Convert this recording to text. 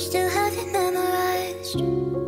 still have it memorized.